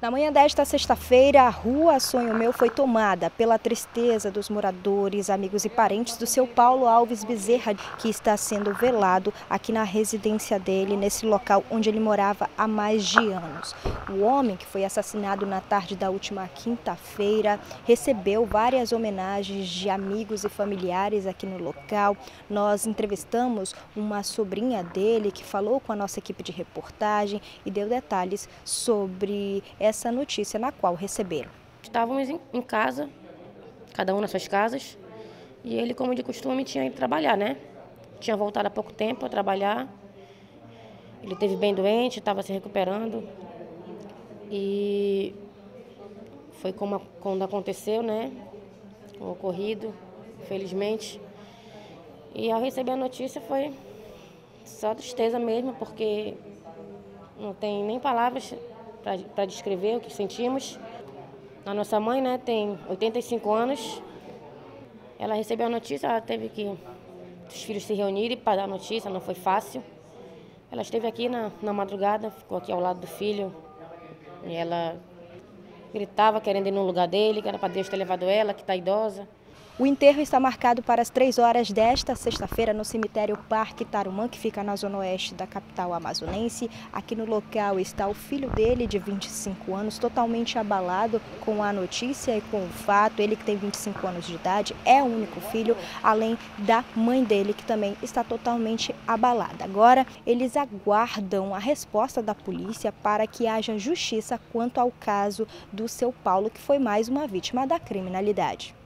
Na manhã desta sexta-feira, a rua Sonho Meu foi tomada pela tristeza dos moradores, amigos e parentes do seu Paulo Alves Bezerra, que está sendo velado aqui na residência dele, nesse local onde ele morava há mais de anos. O homem, que foi assassinado na tarde da última quinta-feira, recebeu várias homenagens de amigos e familiares aqui no local. Nós entrevistamos uma sobrinha dele que falou com a nossa equipe de reportagem e deu detalhes sobre essa essa notícia na qual receberam. Estávamos em casa, cada um nas suas casas, e ele, como de costume, tinha ido trabalhar, né? Tinha voltado há pouco tempo a trabalhar. Ele teve bem doente, estava se recuperando. E foi como quando aconteceu, né? O ocorrido, felizmente. E ao receber a notícia foi só tristeza mesmo, porque não tem nem palavras para descrever o que sentimos. A nossa mãe né, tem 85 anos. Ela recebeu a notícia, ela teve que os filhos se reunirem para dar a notícia, não foi fácil. Ela esteve aqui na, na madrugada, ficou aqui ao lado do filho. E ela gritava querendo ir no lugar dele, que era para Deus ter levado ela, que está idosa. O enterro está marcado para as 3 horas desta sexta-feira no cemitério Parque Tarumã, que fica na zona oeste da capital amazonense. Aqui no local está o filho dele, de 25 anos, totalmente abalado com a notícia e com o fato. Ele que tem 25 anos de idade, é o único filho, além da mãe dele, que também está totalmente abalada. Agora, eles aguardam a resposta da polícia para que haja justiça quanto ao caso do seu Paulo, que foi mais uma vítima da criminalidade.